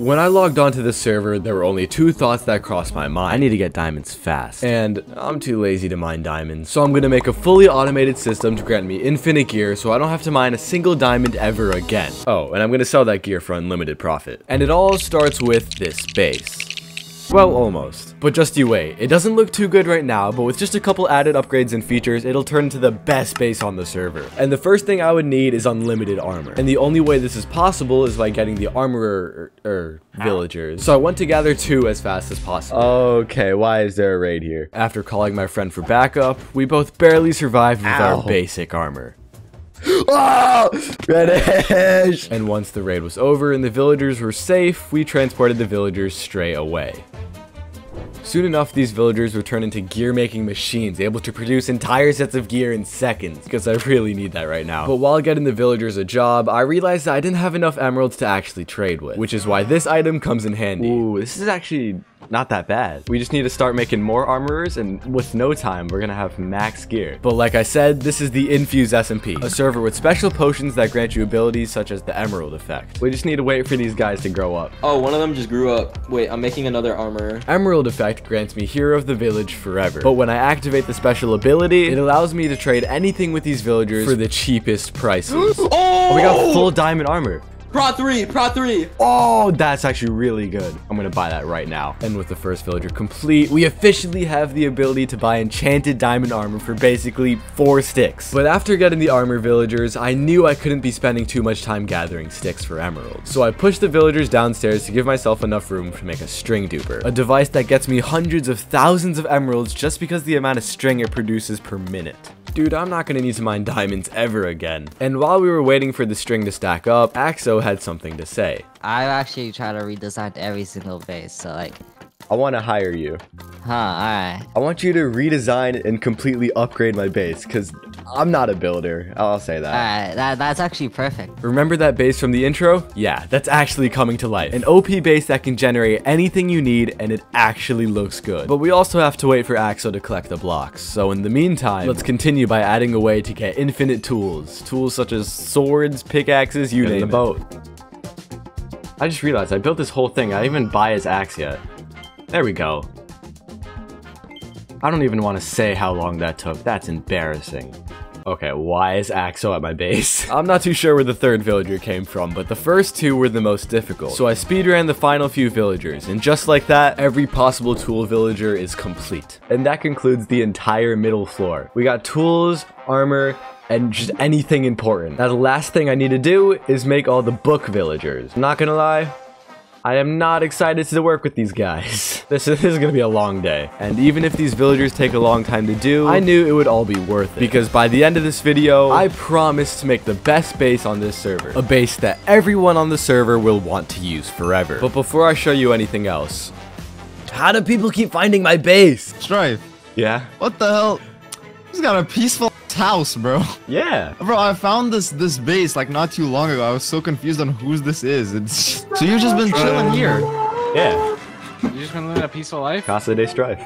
When I logged onto the server, there were only two thoughts that crossed my mind. I need to get diamonds fast. And I'm too lazy to mine diamonds. So I'm gonna make a fully automated system to grant me infinite gear so I don't have to mine a single diamond ever again. Oh, and I'm gonna sell that gear for unlimited profit. And it all starts with this base. Well, almost. But just you wait. It doesn't look too good right now, but with just a couple added upgrades and features, it'll turn into the best base on the server. And the first thing I would need is unlimited armor. And the only way this is possible is by getting the armorer, er, er villagers. So I want to gather two as fast as possible. Okay, why is there a raid here? After calling my friend for backup, we both barely survived with Ow. our basic armor. Ah! Oh! Reddish! And once the raid was over and the villagers were safe, we transported the villagers straight away. Soon enough, these villagers were turned into gear-making machines, able to produce entire sets of gear in seconds, because I really need that right now. But while getting the villagers a job, I realized that I didn't have enough emeralds to actually trade with, which is why this item comes in handy. Ooh, this is actually not that bad. We just need to start making more armorers, and with no time, we're gonna have max gear. But like I said, this is the Infuse SMP, a server with special potions that grant you abilities such as the Emerald effect. We just need to wait for these guys to grow up. Oh, one of them just grew up. Wait, I'm making another armor. Emerald effect grants me Hero of the Village forever. But when I activate the special ability, it allows me to trade anything with these villagers for the cheapest prices. Oh! oh, we got full diamond armor. Pro 3, Pro 3. Oh, that's actually really good. I'm gonna buy that right now. And with the first villager complete, we officially have the ability to buy enchanted diamond armor for basically four sticks. But after getting the armor villagers, I knew I couldn't be spending too much time gathering sticks for emeralds. So I pushed the villagers downstairs to give myself enough room to make a string duper, a device that gets me hundreds of thousands of emeralds just because the amount of string it produces per minute. Dude, I'm not gonna need to mine diamonds ever again. And while we were waiting for the string to stack up, Axo had something to say. I actually try to redesign every single base, so like, I want to hire you. huh, alright. I want you to redesign and completely upgrade my base, because I'm not a builder. I'll say that. Alright, that, that's actually perfect. Remember that base from the intro? Yeah, that's actually coming to life. An OP base that can generate anything you need and it actually looks good. But we also have to wait for Axo to collect the blocks. So in the meantime, let's continue by adding a way to get infinite tools. Tools such as swords, pickaxes, you name the boat. I just realized I built this whole thing. I didn't even buy his axe yet. There we go. I don't even want to say how long that took. That's embarrassing. Okay, why is Axel at my base? I'm not too sure where the third villager came from, but the first two were the most difficult. So I speedran the final few villagers, and just like that, every possible tool villager is complete. And that concludes the entire middle floor. We got tools, armor, and just anything important. Now the last thing I need to do is make all the book villagers. Not gonna lie, I am not excited to work with these guys. This is, this is gonna be a long day. And even if these villagers take a long time to do, I knew it would all be worth it. Because by the end of this video, I promise to make the best base on this server. A base that everyone on the server will want to use forever. But before I show you anything else, how do people keep finding my base? Stryph, Yeah? what the hell? He's got a peaceful house, bro. Yeah. Bro, I found this this base like not too long ago. I was so confused on whose this is. It's so you've just been chilling um, here. Yeah. You just gonna live a peaceful life? Casa de Stryph.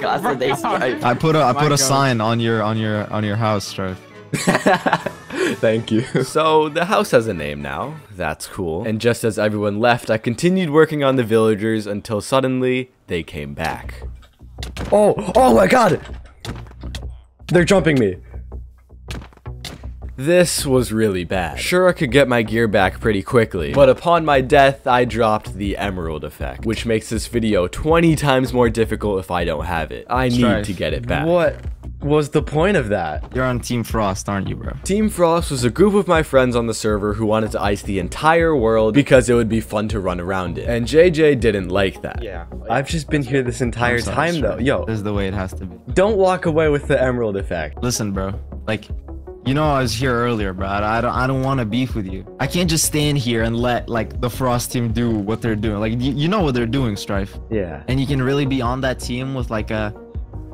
Casa oh de Stryph. I put a I My put a God. sign on your on your on your house, Stryph. Thank you. So the house has a name now. That's cool. And just as everyone left, I continued working on the villagers until suddenly they came back. Oh, oh my god! They're jumping me. This was really bad. Sure, I could get my gear back pretty quickly, but upon my death, I dropped the emerald effect, which makes this video 20 times more difficult if I don't have it. I need Stryph. to get it back. What was the point of that? You're on Team Frost, aren't you, bro? Team Frost was a group of my friends on the server who wanted to ice the entire world because it would be fun to run around it. And JJ didn't like that. Yeah. I've just been here this entire sorry, time though. Yo, This is the way it has to be. Don't walk away with the emerald effect. Listen, bro. Like, you know, I was here earlier, bro. I I don't, I don't want to beef with you. I can't just stand here and let like the Frost team do what they're doing. Like, you, you know what they're doing, Stryph. yeah. And you can really be on that team with like a,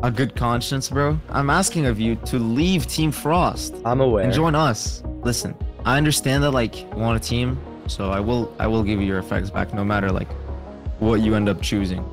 a good conscience, bro. I'm asking of you to leave Team Frost I'm aware. and join us. Listen, I understand that like you want a team, so I will I will give you your effects back no matter like what you end up choosing.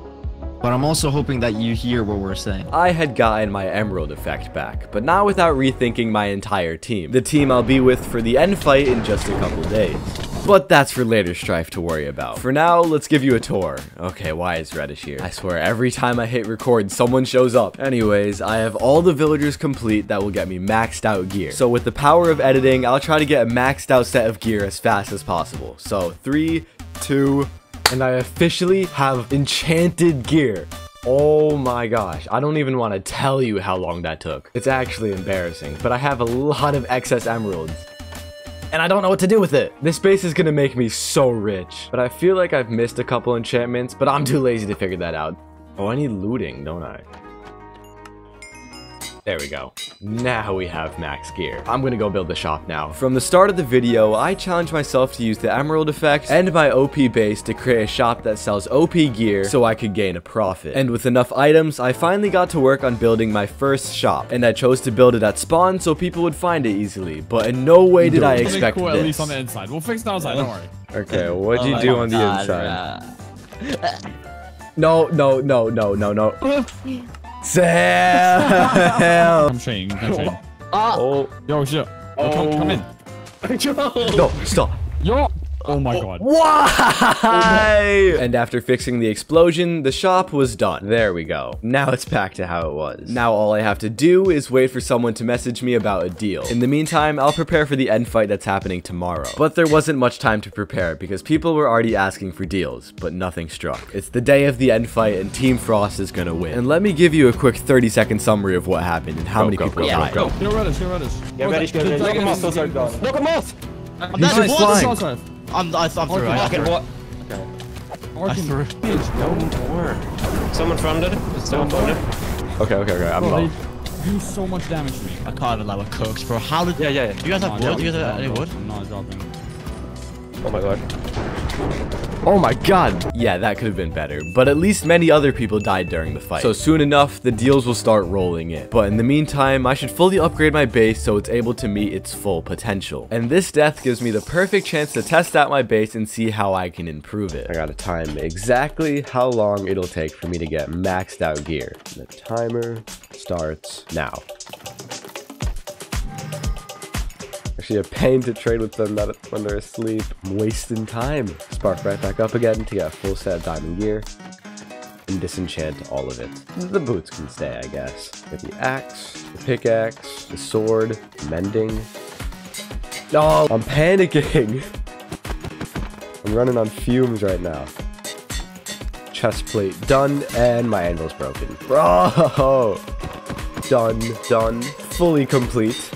But I'm also hoping that you hear what we're saying. I had gotten my emerald effect back, but not without rethinking my entire team. The team I'll be with for the end fight in just a couple days. But that's for later Stryph to worry about. For now, let's give you a tour. Okay, why is Reddish here? I swear, every time I hit record, someone shows up. Anyways, I have all the villagers complete that will get me maxed out gear. So with the power of editing, I'll try to get a maxed out set of gear as fast as possible. So three, two, and I officially have enchanted gear. Oh my gosh, I don't even want to tell you how long that took. It's actually embarrassing, but I have a lot of excess emeralds. And I don't know what to do with it. This base is gonna make me so rich. But I feel like I've missed a couple enchantments, but I'm too lazy to figure that out. Oh, I need looting, don't I? There we go. Now we have max gear. I'm gonna go build the shop now. From the start of the video, I challenged myself to use the emerald effect and my OP base to create a shop that sells OP gear so I could gain a profit. And with enough items, I finally got to work on building my first shop. And I chose to build it at spawn so people would find it easily. But in no way did I Something expect cool, this. At least on the inside. We'll fix the outside. Don't worry. Okay, what'd you Oh do my on the inside? bruh. No, no, no, no, no, no. Sam! I'm trading. I'm trading. Oh, ah. Yo, shit. Yo, come, come in. no, stop. Yo. Oh my god. Why? And after fixing the explosion, the shop was done. There we go. now it's back to how it was. Now all I have to do is wait for someone to message me about a deal. In the meantime, I'll prepare for the end fight that's happening tomorrow. But there wasn't much time to prepare because people were already asking for deals, but nothing struck. It's the day of the end fight and Team Frost is gonna win. And let me give you a quick 30 second summary of what happened and how many go, people go, died. Go. Get reddish. Get reddish. Get ready, get ready. Look at my stars are gone. Look at Moth! I'm not nice. flying. Nice, nice. I'm, I, I'm through. Okay, I okay, threw. what? Working. threw. Bitch, Don't work. Someone funded. Someone funded. Okay, okay, okay. I'm Bro, low. do so much damage to me. I can't allow a cooks, bro. How did? Yeah, yeah, yeah. You guys have No, wood? You guys have any wood? I'm not dropping. Oh my god. Oh my god! Yeah, that could have been better, but at least many other people died during the fight. So soon enough, the deals will start rolling in. But in the meantime, I should fully upgrade my base so it's able to meet its full potential. And this death gives me the perfect chance to test out my base and see how I can improve it. I gotta time exactly how long it'll take for me to get maxed out gear. The timer starts now. Actually, a pain to trade with them that when they're asleep. I'm wasting time. Spark right back up again to get a full set of diamond gear. And disenchant all of it. The boots can stay, I guess. Get the axe, the pickaxe, the sword, mending. No, I'm panicking. I'm running on fumes right now. Chest plate done, and my anvil's broken. Bro! Done, done, fully complete.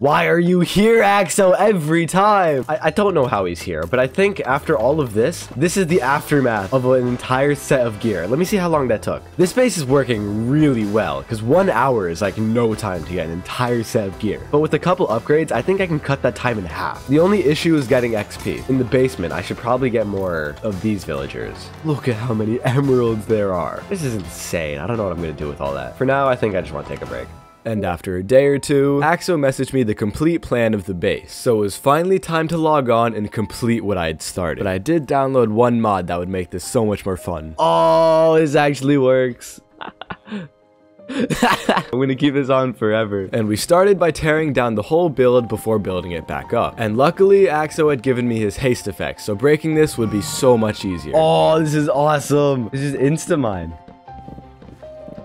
Why are you here, Axo, every time? I, I don't know how he's here, but I think after all of this, this is the aftermath of an entire set of gear. Let me see how long that took. This base is working really well, because one hour is like no time to get an entire set of gear. But with a couple upgrades, I think I can cut that time in half. The only issue is getting XP. In the basement, I should probably get more of these villagers. Look at how many emeralds there are. This is insane. I don't know what I'm going to do with all that. For now, I think I just want to take a break. And after a day or two, Axo messaged me the complete plan of the base, so it was finally time to log on and complete what I had started. But I did download one mod that would make this so much more fun. Oh, this actually works. I'm gonna keep this on forever. And we started by tearing down the whole build before building it back up. And luckily, Axo had given me his haste effect, so breaking this would be so much easier. Oh, this is awesome. This is insta-mine.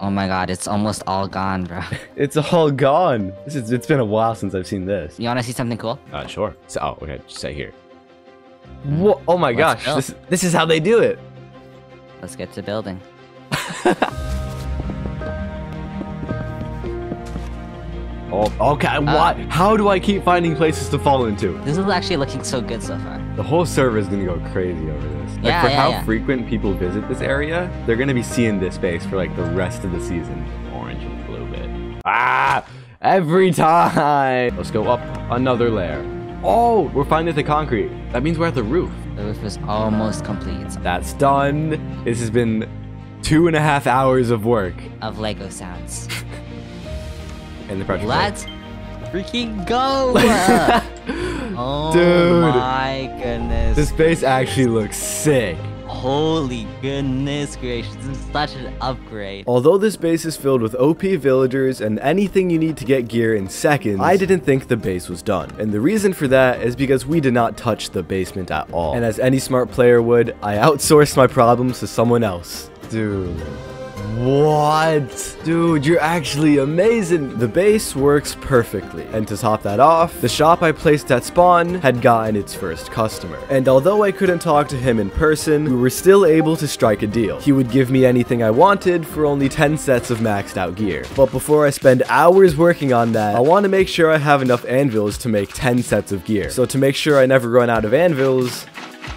Oh my god, it's almost all gone, bro. It's all gone. This is, it's been a while since I've seen this. You wanna see something cool? Uh, sure. So, oh, okay, just say here. Wha- oh my Let's gosh, go. this, this is how they do it. Let's get to building. Oh, okay, why? How do I keep finding places to fall into? This is actually looking so good so far. The whole server is gonna go crazy over this. Like Yeah, for yeah, how yeah. frequent people visit this area, they're gonna be seeing this base for like the rest of the season. Orange and blue bit. Ah! Every time! Let's go up another layer. Oh, we're finding the concrete. That means we're at the roof. The roof is almost complete. That's done. This has been two and a half hours of work. Of Lego sounds. And the pressure. Let's freaking go! oh Dude. my goodness. This base actually looks sick. Holy goodness gracious, this is such an upgrade. Although this base is filled with OP villagers and anything you need to get gear in seconds, I didn't think the base was done. And the reason for that is because we did not touch the basement at all. And as any smart player would, I outsourced my problems to someone else. Dude. What? Dude, you're actually amazing. The base works perfectly. And to top that off, the shop I placed at spawn had gotten its first customer. And although I couldn't talk to him in person, we were still able to strike a deal. He would give me anything I wanted for only 10 sets of maxed out gear. But before I spend hours working on that, I want to make sure I have enough anvils to make 10 sets of gear. So to make sure I never run out of anvils,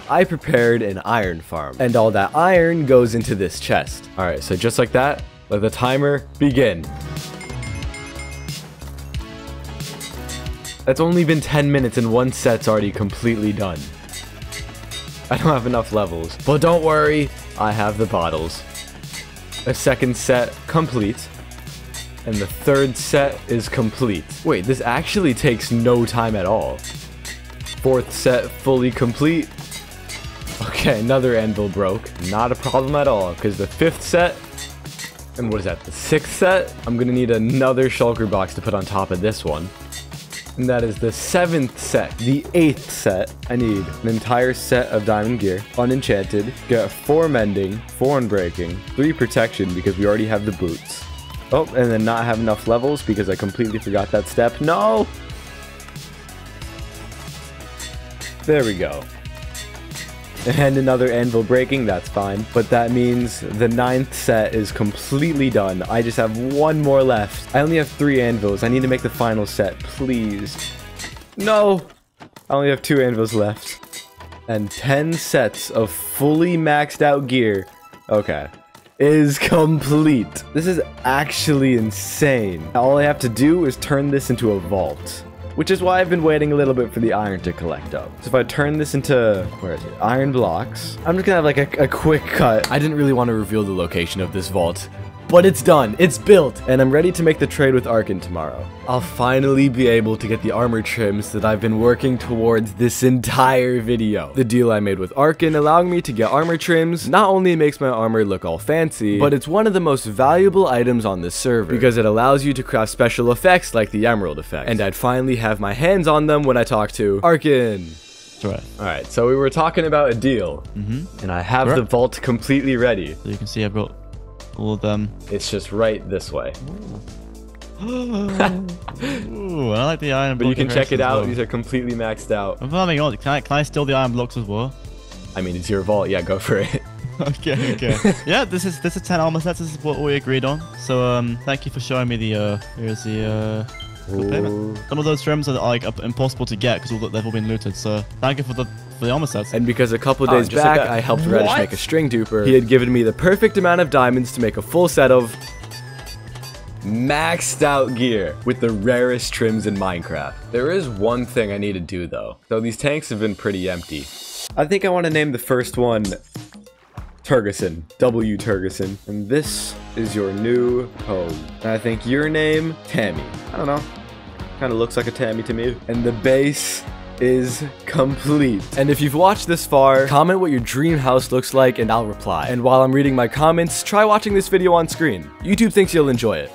I prepared an iron farm. And all that iron goes into this chest. All right, so just like that, let the timer begin. That's only been 10 minutes and one set's already completely done. I don't have enough levels, but don't worry, I have the bottles. A second set complete. And the third set is complete. Wait, this actually takes no time at all. Fourth set fully complete. Okay, another anvil broke. Not a problem at all, because the fifth set, and what is that, the sixth set? I'm gonna need another shulker box to put on top of this one. And that is the seventh set. The eighth set, I need an entire set of diamond gear, unenchanted, get four mending, four unbreaking, three protection because we already have the boots. Oh, and then not have enough levels because I completely forgot that step. No! There we go and another anvil breaking, that's fine. But that means the ninth set is completely done. I just have one more left. I only have three anvils. I need to make the final set, please. No! I only have two anvils left. And 10 sets of fully maxed out gear. Okay. Is complete. This is actually insane. All I have to do is turn this into a vault which is why I've been waiting a little bit for the iron to collect up. So if I turn this into, where is it, iron blocks, I'm just gonna have like a, a quick cut. I didn't really want to reveal the location of this vault, but it's done, it's built, and I'm ready to make the trade with Arkin tomorrow. I'll finally be able to get the armor trims that I've been working towards this entire video. The deal I made with Arkin allowing me to get armor trims not only makes my armor look all fancy, but it's one of the most valuable items on this server because it allows you to craft special effects like the emerald effect. And I'd finally have my hands on them when I talk to Arkin. Right. Alright, so we were talking about a deal, Mm-hmm. and I have the vault completely ready. So you can see I've got all of them. It's just right this way. Ooh, I like the iron But you can check it out, well. these are completely maxed out. I'm farming on. Can I, can I steal the iron blocks as well? I mean, it's your vault, yeah, go for it. okay, okay. yeah, this is this is 10 armor sets. This is what we agreed on. So um, thank you for showing me the. Uh, here's the. Uh. Some of those trims are like impossible to get because they've all been looted. So thank you for the for the armor. And because a couple Oh, days just back that. I helped Reddish What? make a string duper, he had given me the perfect amount of diamonds to make a full set of maxed out gear with the rarest trims in Minecraft. There is one thing I need to do though. Though these tanks have been pretty empty. I think I want to name the first one Turgeson, W Turgeson. And this is your new home. And I think your name, Tammy. I don't know. Kind of looks like a Tammy to me. And the base is complete. And if you've watched this far, comment what your dream house looks like and I'll reply. And while I'm reading my comments, try watching this video on screen. YouTube thinks you'll enjoy it.